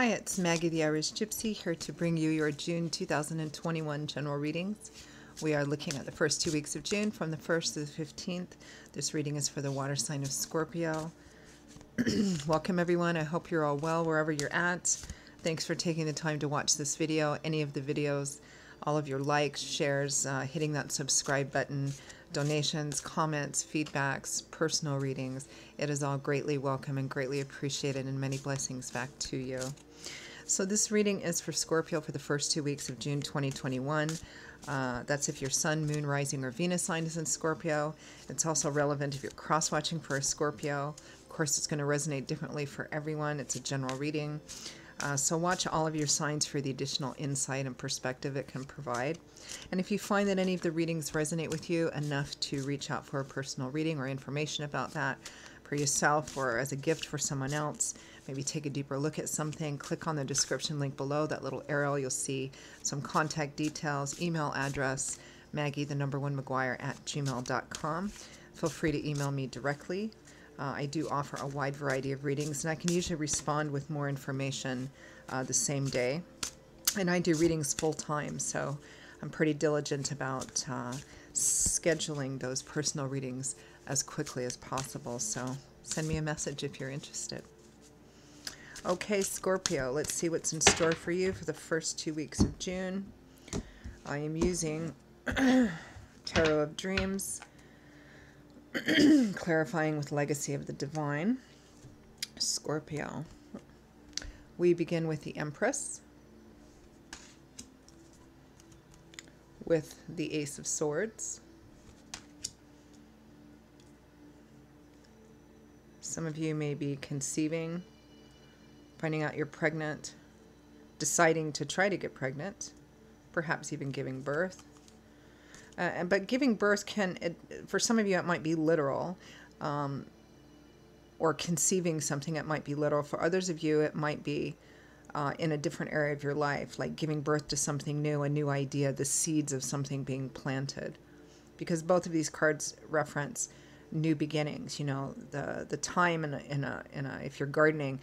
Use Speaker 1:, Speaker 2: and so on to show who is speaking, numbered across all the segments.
Speaker 1: Hi, it's Maggie the Irish Gypsy here to bring you your June 2021 general readings. We are looking at the first two weeks of June from the 1st to the 15th. This reading is for the water sign of Scorpio. Welcome, everyone. I hope you're all well wherever you're at. Thanks for taking the time to watch this video, any of the videos, all of your likes, shares, uh, hitting that subscribe button, donations, comments, feedbacks, personal readings. It is all greatly welcome and greatly appreciated, and many blessings back to you. So, this reading is for Scorpio for the first two weeks of June 2021. Uh, that's if your Sun, Moon, Rising, or Venus sign is in Scorpio. It's also relevant if you're cross watching for a Scorpio. Of course, it's going to resonate differently for everyone. It's a general reading. Uh, so watch all of your signs for the additional insight and perspective it can provide. And if you find that any of the readings resonate with you enough to reach out for a personal reading or information about that for yourself or as a gift for someone else, maybe take a deeper look at something, click on the description link below, that little arrow, you'll see some contact details, email address, Maggie, the number one McGuire at gmail.com. Feel free to email me directly. Uh, I do offer a wide variety of readings, and I can usually respond with more information uh, the same day. And I do readings full time, so I'm pretty diligent about uh, scheduling those personal readings as quickly as possible. So send me a message if you're interested. Okay, Scorpio, let's see what's in store for you for the first two weeks of June. I am using Tarot of Dreams clarifying with Legacy of the Divine. Scorpio. We begin with the Empress, with the Ace of Swords. Some of you may be conceiving, finding out you're pregnant, deciding to try to get pregnant, perhaps even giving birth. Uh, but giving birth can, it, for some of you, it might be literal. Um, or conceiving something, it might be literal. For others of you, it might be uh, in a different area of your life, like giving birth to something new, a new idea, the seeds of something being planted. Because both of these cards reference new beginnings. You know, the the time in a, in a, in a if you're gardening,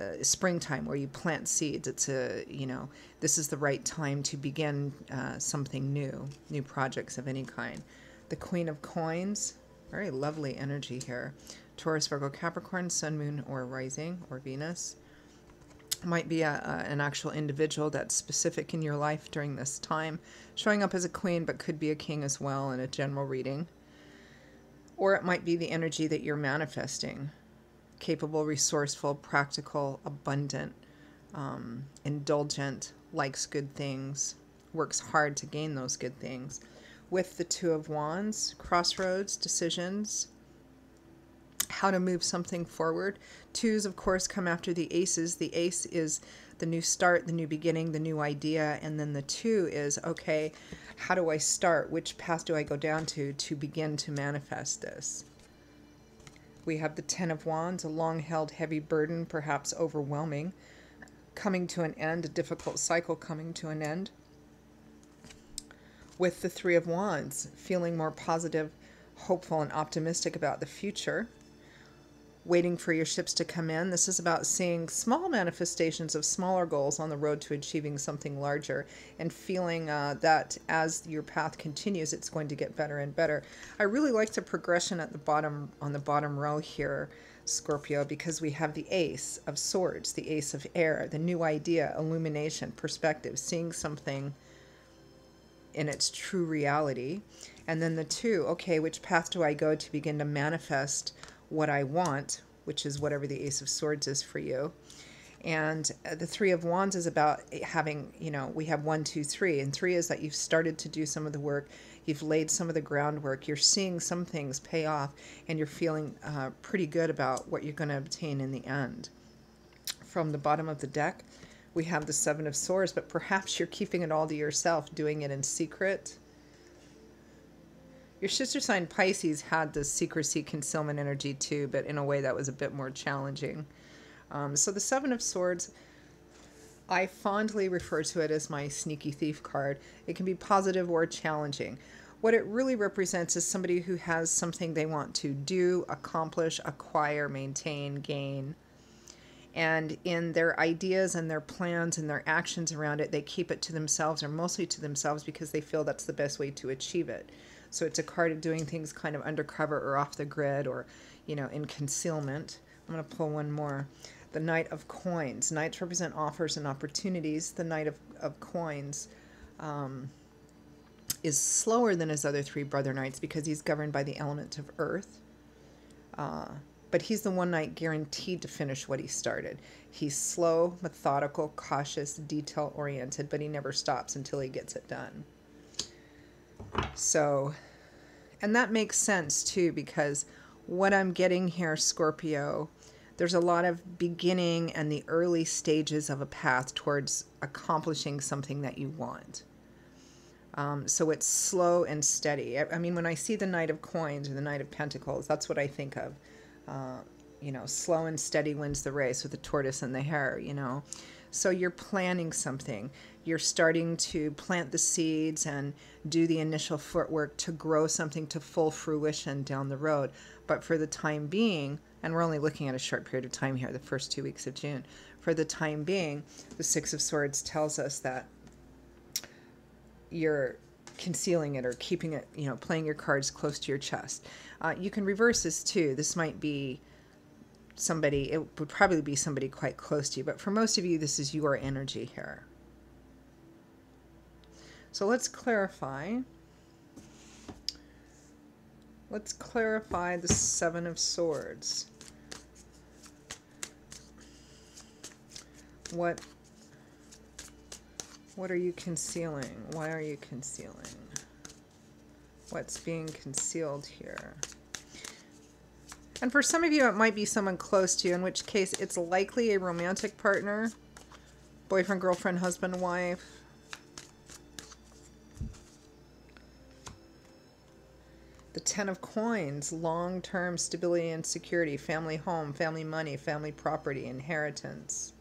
Speaker 1: uh, springtime where you plant seeds. It's a, you know, this is the right time to begin uh, something new, new projects of any kind. The Queen of Coins, very lovely energy here. Taurus, Virgo, Capricorn, Sun, Moon, or Rising, or Venus. Might be a, a, an actual individual that's specific in your life during this time, showing up as a queen, but could be a king as well in a general reading. Or it might be the energy that you're manifesting capable, resourceful, practical, abundant, um, indulgent, likes good things, works hard to gain those good things. With the Two of Wands, crossroads, decisions, how to move something forward. Twos, of course, come after the aces. The ace is the new start, the new beginning, the new idea. And then the two is, okay, how do I start? Which path do I go down to to begin to manifest this? We have the Ten of Wands, a long held heavy burden, perhaps overwhelming, coming to an end, a difficult cycle coming to an end. With the Three of Wands, feeling more positive, hopeful, and optimistic about the future waiting for your ships to come in. This is about seeing small manifestations of smaller goals on the road to achieving something larger and feeling uh, that as your path continues, it's going to get better and better. I really like the progression at the bottom, on the bottom row here, Scorpio, because we have the ace of swords, the ace of air, the new idea, illumination, perspective, seeing something in its true reality. And then the two, okay, which path do I go to begin to manifest what I want, which is whatever the Ace of Swords is for you. And uh, the Three of Wands is about having, you know, we have one, two, three. And three is that you've started to do some of the work, you've laid some of the groundwork, you're seeing some things pay off, and you're feeling uh, pretty good about what you're going to obtain in the end. From the bottom of the deck, we have the Seven of Swords, but perhaps you're keeping it all to yourself, doing it in secret your sister sign Pisces had the secrecy concealment energy too, but in a way that was a bit more challenging. Um, so the Seven of Swords, I fondly refer to it as my sneaky thief card. It can be positive or challenging. What it really represents is somebody who has something they want to do, accomplish, acquire, maintain, gain. And in their ideas and their plans and their actions around it, they keep it to themselves or mostly to themselves because they feel that's the best way to achieve it. So it's a card of doing things kind of undercover or off the grid or, you know, in concealment. I'm going to pull one more. The Knight of Coins. Knights represent offers and opportunities. The Knight of, of Coins um, is slower than his other three brother knights because he's governed by the element of earth. Uh, but he's the one knight guaranteed to finish what he started. He's slow, methodical, cautious, detail oriented, but he never stops until he gets it done. So, and that makes sense too because what I'm getting here, Scorpio, there's a lot of beginning and the early stages of a path towards accomplishing something that you want. Um, so it's slow and steady. I, I, mean, when I see the Knight of Coins or the Knight of Pentacles, that's what I think of. Uh, you know, slow and steady wins the race with the tortoise and the hare, you know. So you're planning something. You're starting to plant the seeds and do the initial footwork to grow something to full fruition down the road. But for the time being, and we're only looking at a short period of time here, the first two weeks of June, for the time being, the Six of Swords tells us that you're concealing it or keeping it, you know, playing your cards close to your chest. Uh, you can reverse this too. This might be somebody, it would probably be somebody quite close to you, but for most of you, this is your energy here. So let's clarify. Let's clarify the Seven of Swords. What what are you concealing? Why are you concealing? What's being concealed here? And for some of you, it might be someone close to you, in which case it's likely a romantic partner, boyfriend, girlfriend, husband, wife. The Ten of Coins, long-term stability and security, family home, family money, family property, inheritance.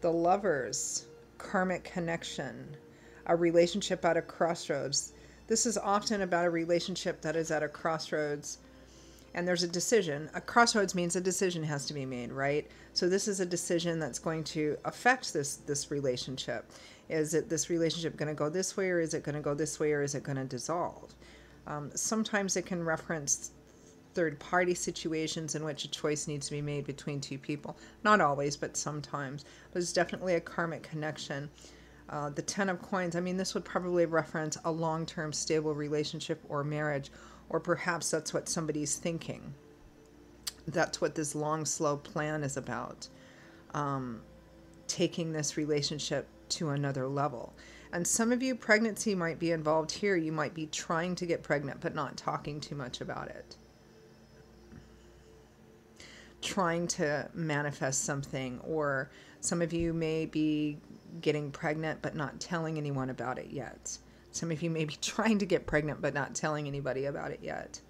Speaker 1: The Lovers, karmic connection, a relationship at a crossroads. This is often about a relationship that is at a crossroads and there's a decision. A crossroads means a decision has to be made, right? So this is a decision that's going to affect this this relationship. Is it this relationship going to go this way or is it going to go this way or is it going to dissolve? Um, sometimes it can reference third party situations in which a choice needs to be made between two people. Not always, but sometimes. But it's definitely a karmic connection. Uh, the Ten of Coins, I mean, this would probably reference a long term stable relationship or marriage, or perhaps that's what somebody's thinking. That's what this long, slow plan is about. Um, taking this relationship to another level. And some of you, pregnancy might be involved here. You might be trying to get pregnant, but not talking too much about it trying to manifest something, or some of you may be getting pregnant but not telling anyone about it yet. Some of you may be trying to get pregnant but not telling anybody about it yet.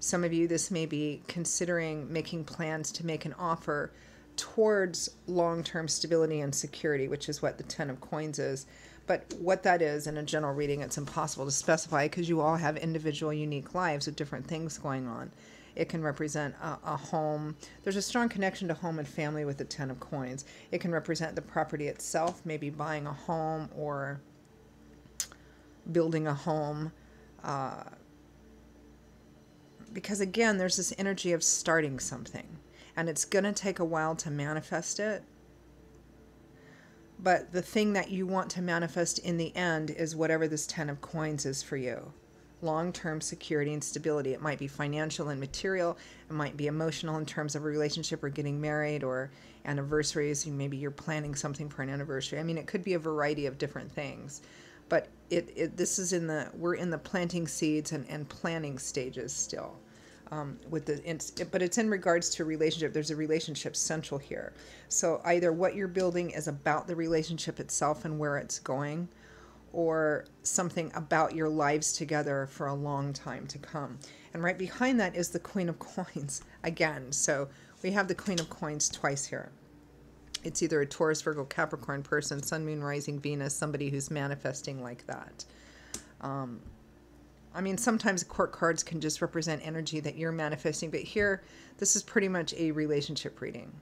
Speaker 1: Some of you, this may be considering making plans to make an offer towards long term stability and security, which is what the Ten of Coins is. But what that is in a general reading, it's impossible to specify because you all have individual, unique lives with different things going on. It can represent a, a, home. There's a strong connection to home and family with the Ten of Coins. It can represent the property itself, maybe buying a home or building a home. Uh, because again, there's this energy of starting something, and it's going to take a while to manifest it. But the thing that you want to manifest in the end is whatever this Ten of Coins is for you long term security and stability. It might be financial and material, it might be emotional in terms of a relationship or getting married or anniversaries. Maybe you're planning something for an anniversary. I mean, it could be a variety of different things. But it, it this is in the we're in the planting seeds and, and planning stages still. Um, with the it's, it, but it's in regards to relationship there's a relationship central here so either what you're building is about the relationship itself and where it's going or something about your lives together for a long time to come. And right behind that is the Queen of Coins again. So we have the Queen of Coins twice here. It's either a Taurus, Virgo, Capricorn person, Sun, Moon, Rising, Venus, somebody who's manifesting like that. Um, I mean, sometimes court cards can just represent energy that you're manifesting, but here, this is pretty much a relationship reading.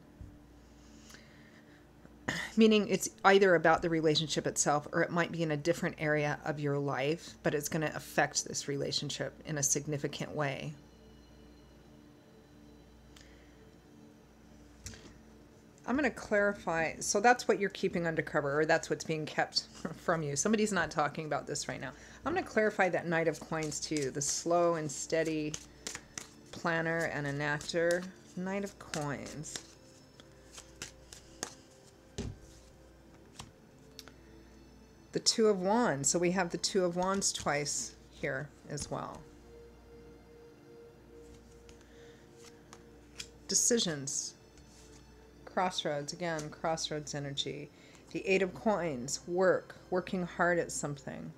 Speaker 1: Meaning it's either about the relationship itself or it might be in a different area of your life, but it's going to affect this relationship in a significant way. I'm going to clarify. So that's what you're keeping undercover, or that's what's being kept from you. Somebody's not talking about this right now. I'm going to clarify that Knight of Coins too. The slow and steady planner and enactor. Knight of Coins. The Two of Wands. So we have the Two of Wands twice here as well. Decisions crossroads again crossroads energy. The eight of coins work working hard at something.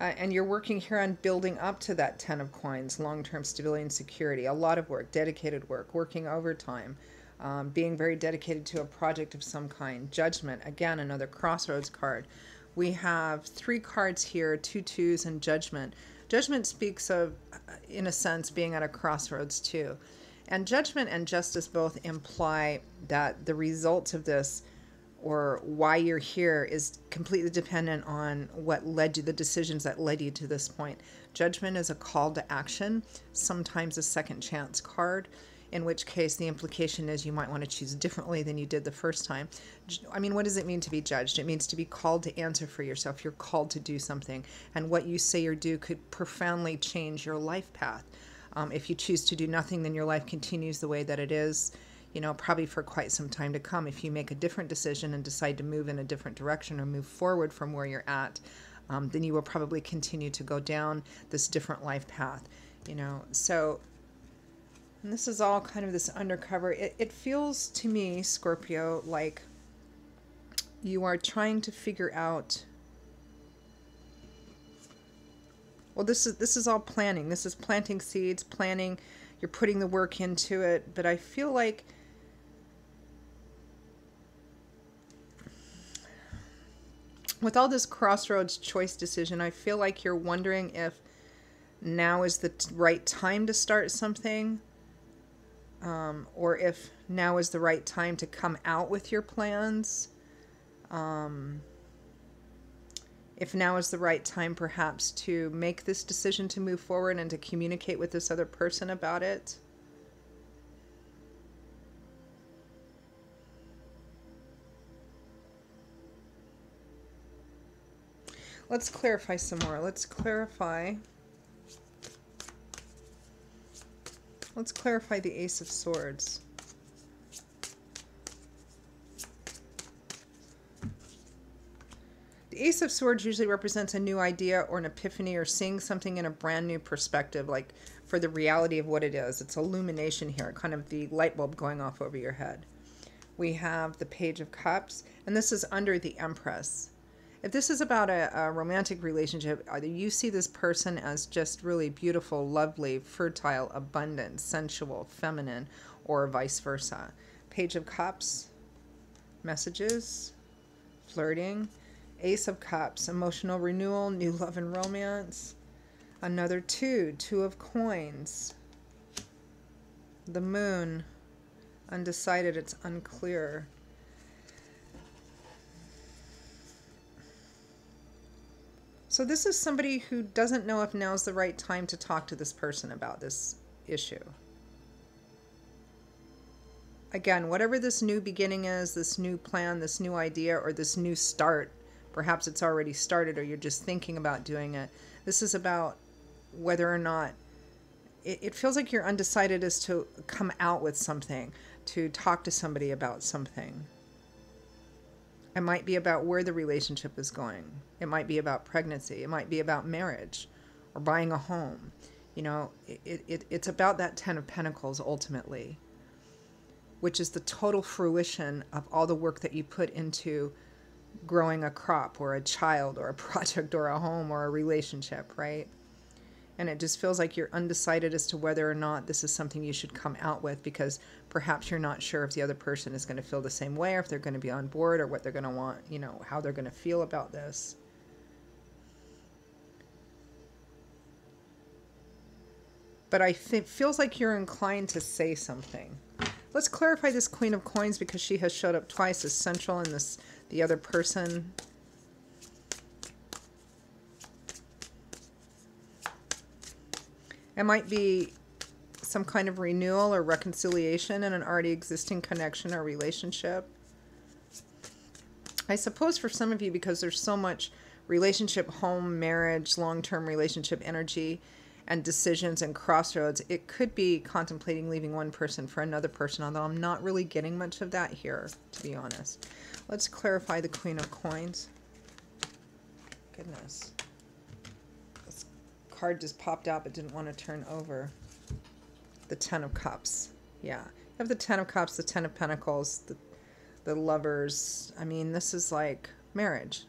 Speaker 1: Uh, and you're working here on building up to that ten of coins long-term stability and security. A lot of work dedicated work working overtime um, being very dedicated to a project of some kind. Judgment again another crossroads card. We have three cards here two twos and judgment. Judgment speaks of in a sense being at a crossroads too and judgment and justice both imply that the results of this or why you're here is completely dependent on what led you, the decisions that led you to this point. Judgment is a call to action, sometimes a second chance card, in which case the implication is you might want to choose differently than you did the first time. I mean, what does it mean to be judged? It means to be called to answer for yourself. You're called to do something, and what you say or do could profoundly change your life path. Um, if you choose to do nothing, then your life continues the way that it is, you know, probably for quite some time to come. If you make a different decision and decide to move in a different direction or move forward from where you're at, um, then you will probably continue to go down this different life path, you know. So, this is all kind of this undercover. It, it feels to me, Scorpio, like you are trying to figure out well this is this is all planning. This is planting seeds planning. You're putting the work into it but i feel like with all this crossroads choice decision i feel like you're wondering if now is the right time to start something um, or if now is the right time to come out with your plans um, if now is the right time perhaps to make this decision to move forward and to communicate with this other person about it. Let's clarify some more. Let's clarify. Let's clarify the Ace of Swords. Ace of Swords usually represents a new idea or an epiphany or seeing something in a brand new perspective, like for the reality of what it is. It's illumination here, kind of the light bulb going off over your head. We have the Page of Cups, and this is under the Empress. If this is about a, a romantic relationship, either you see this person as just really beautiful, lovely, fertile, abundant, sensual, feminine, or vice versa. Page of Cups, messages, flirting. Ace of Cups, emotional renewal, new love and romance. Another two, two of coins. The moon, undecided, it's unclear. So this is somebody who doesn't know if now's the right time to talk to this person about this issue. Again, whatever this new beginning is, this new plan, this new idea, or this new start, Perhaps it's already started or you're just thinking about doing it. This is about whether or not it, it feels like you're undecided as to come out with something, to talk to somebody about something. It might be about where the relationship is going. It might be about pregnancy. It might be about marriage or buying a home. You know, it, it, it's about that Ten of Pentacles ultimately, which is the total fruition of all the work that you put into growing a crop or a child or a project or a home or a relationship, right? And it just feels like you're undecided as to whether or not this is something you should come out with because perhaps you're not sure if the other person is going to feel the same way or if they're going to be on board or what they're going to want, you know, how they're going to feel about this. but I think feels like you're inclined to say something. Let's clarify this Queen of Coins because she has showed up twice as central in this the other person. It might be some kind of renewal or reconciliation in an already existing connection or relationship. I suppose for some of you, because there's so much relationship, home, marriage, long term relationship energy, and decisions and crossroads, it could be contemplating leaving one person for another person, although I'm not really getting much of that here, to be honest. Let's clarify the Queen of Coins. Goodness. This card just popped out but didn't want to turn over. The Ten of Cups. Yeah. You have the Ten of Cups, the Ten of Pentacles, the, the Lovers. I mean, this is like marriage.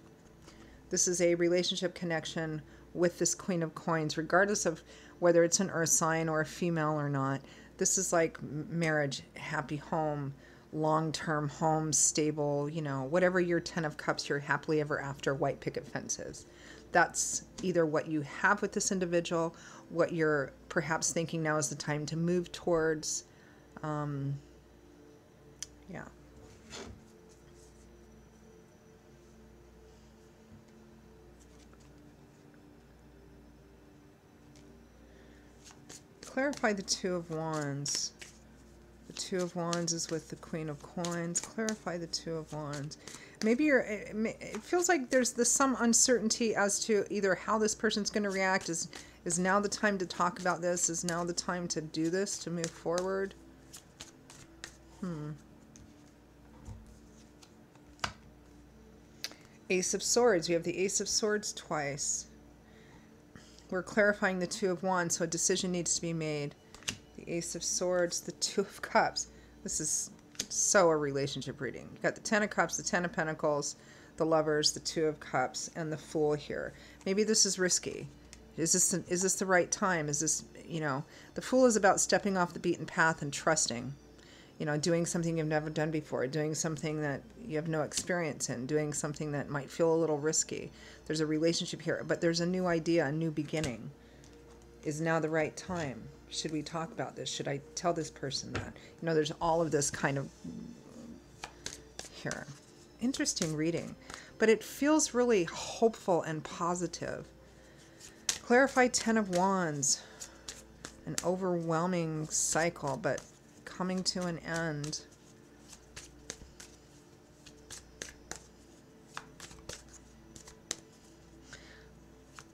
Speaker 1: This is a relationship connection with this Queen of Coins, regardless of whether it's an earth sign or a female or not. This is like marriage, happy home, long term home, stable, you know, whatever your 10 of cups, your happily ever after white picket fences. That's either what you have with this individual, what you're perhaps thinking now is the time to move towards. Um, yeah. Clarify the Two of Wands. The Two of Wands is with the Queen of Coins. Clarify the Two of Wands. Maybe you're, it feels like there's this some uncertainty as to either how this person's going to react. Is, is now the time to talk about this? Is now the time to do this, to move forward? Hmm. Ace of Swords. We have the Ace of Swords twice. We're clarifying the Two of Wands, so a decision needs to be made. The Ace of Swords, the Two of Cups. This is so a relationship reading. You've got the Ten of Cups, the Ten of Pentacles, the Lovers, the Two of Cups, and the Fool here. Maybe this is risky. Is this is this the right time? Is this, you know, the Fool is about stepping off the beaten path and trusting you know, doing something you've never done before, doing something that you have no experience in, doing something that might feel a little risky. There's a relationship here, but there's a new idea, a new beginning. Is now the right time? Should we talk about this? Should I tell this person that? You know, there's all of this kind of here. Interesting reading, but it feels really hopeful and positive. Clarify Ten of Wands, an overwhelming cycle, but coming to an end.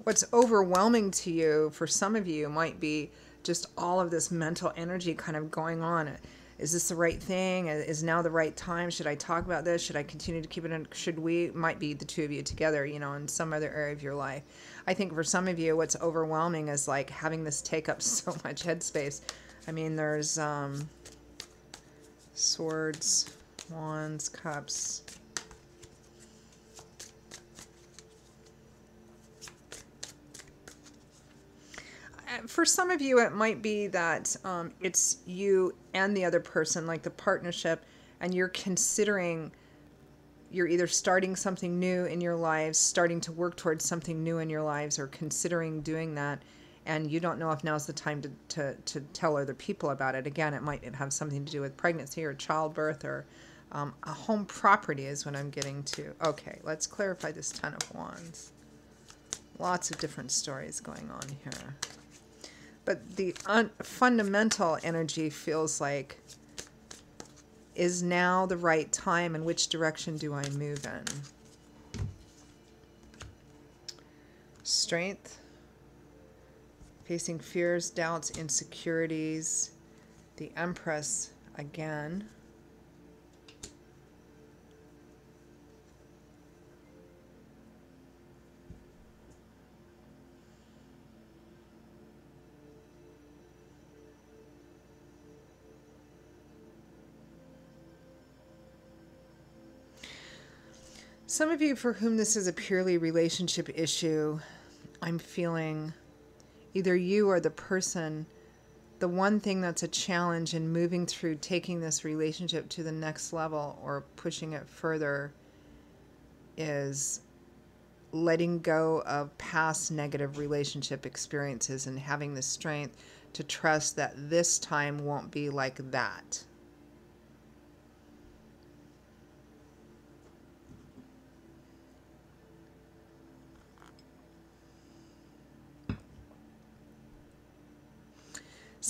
Speaker 1: What's overwhelming to you for some of you might be just all of this mental energy kind of going on. Is this the right thing? Is now the right time? Should I talk about this? Should I continue to keep it in? Should we? Might be the two of you together, you know, in some other area of your life. I think for some of you, what's overwhelming is like having this take up so much headspace. I mean, there's um, swords, wands, cups. Uh, for some of you, it might be that um, it's you and the other person, like the partnership, and you're considering you're either starting something new in your lives, starting to work towards something new in your lives, or considering doing that and you don't know if now's the time to, to, to tell other people about it. Again, it might have something to do with pregnancy or childbirth or um, a home property is what I'm getting to. Okay, let's clarify this Ten of Wands. Lots of different stories going on here. But the fundamental energy feels like, is now the right time and which direction do I move in? Strength facing fears, doubts, insecurities, the Empress again. Some of you for whom this is a purely relationship issue, I'm feeling either you or the person, the one thing that's a challenge in moving through taking this relationship to the next level or pushing it further is letting go of past negative relationship experiences and having the strength to trust that this time won't be like that.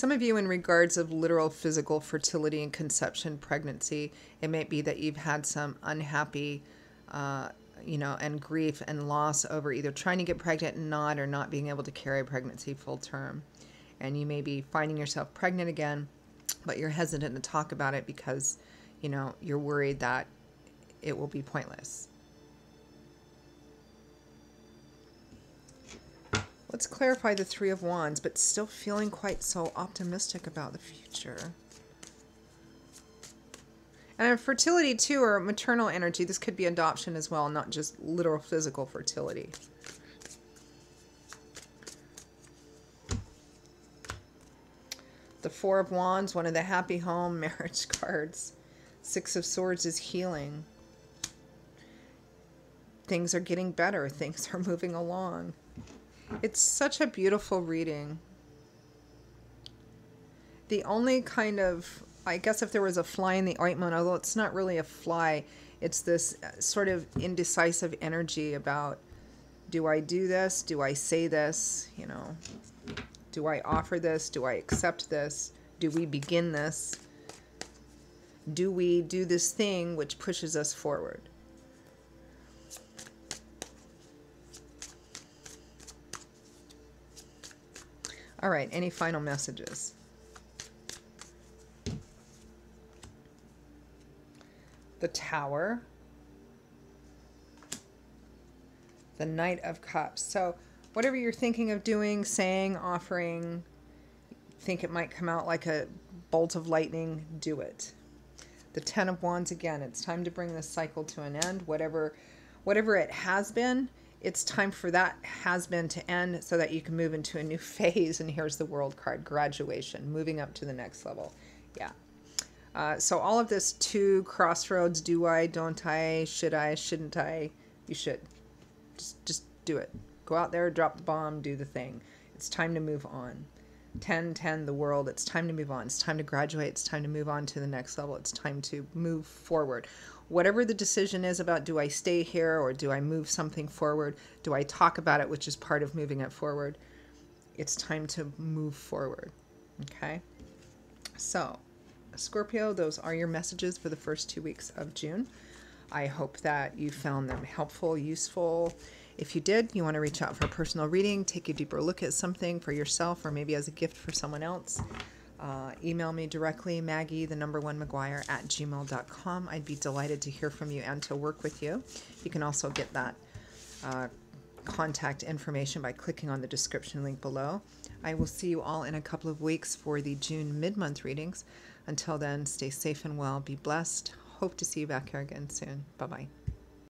Speaker 1: Some of you, in regards of literal physical fertility and conception, pregnancy, it may be that you've had some unhappy, uh, you know, and grief and loss over either trying to get pregnant and not, or not being able to carry pregnancy full term. And you may be finding yourself pregnant again, but you're hesitant to talk about it because, you know, you're worried that it will be pointless. Let's clarify the Three of Wands, but still feeling quite so optimistic about the future. And fertility, too, or maternal energy, this could be adoption as well, not just literal physical fertility. The Four of Wands, one of the happy home marriage cards. Six of Swords is healing. Things are getting better. Things are moving along. It's such a beautiful reading. The only kind of, I guess if there was a fly in the ointment, although it's not really a fly, it's this uh, sort of indecisive energy about do I do this? Do I say this? You know, do I offer this? Do I accept this? Do we begin this? Do we do this thing which pushes us forward? All right, any final messages? The Tower. The Knight of Cups. So, whatever you're thinking of doing, saying, offering, think it might come out like a bolt of lightning, do it. The Ten of Wands again, it's time to bring this cycle to an end. Whatever whatever it has been, it's time for that has been to end so that you can move into a new phase. And here's the world card graduation, moving up to the next level. Yeah. Uh, so all of this two crossroads do I, don't I, should I, shouldn't I? You should. Just, just do it. Go out there, drop the bomb, do the thing. It's time to move on. 10 10 the world it's time to move on it's time to graduate it's time to move on to the next level it's time to move forward whatever the decision is about do I stay here or do I move something forward? Do I talk about it, which is part of moving it forward? It's time to move forward. Okay? So, Scorpio, those are your messages for the first two weeks of June. I hope that you found them helpful, useful. If you did, you want to reach out for a personal reading, take a deeper look at something for yourself or maybe as a gift for someone else uh, email me directly, Maggie, the number one McGuire at gmail.com. I'd be delighted to hear from you and to work with you. You can also get that uh, contact information by clicking on the description link below. I will see you all in a couple of weeks for the June mid month readings. Until then, stay safe and well, be blessed. Hope to see you back here again soon. Bye bye.